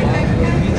everything.